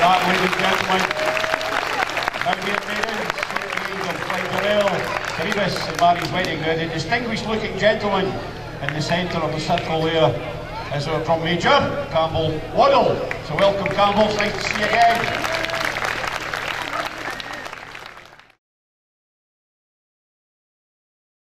How's that, ladies and gentlemen? Navigate maidens, ladies of Clyde Durrell, and Mary's wedding. Now, the distinguished looking gentleman in the centre of the circle there is our drum major, Campbell Waddle. So welcome Campbell, nice to see you again.